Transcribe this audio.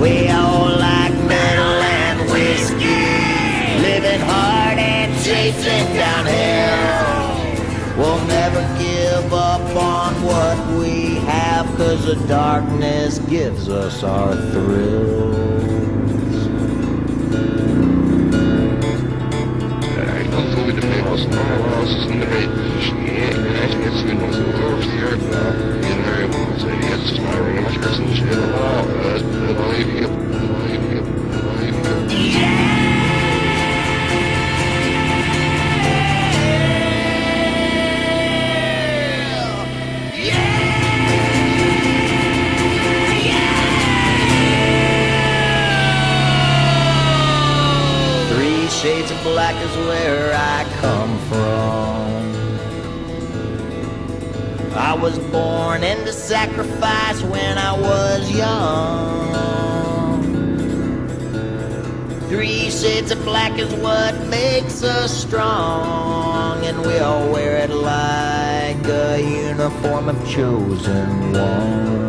We all like metal and whiskey, living hard and chasing downhill. We'll never give up on what we have, cause the darkness gives us our thrills. Ik kan zo weer de meubels allemaal als in de week. Shades of black is where I come from. I was born into sacrifice when I was young. Three shades of black is what makes us strong, and we all wear it like a uniform of chosen one.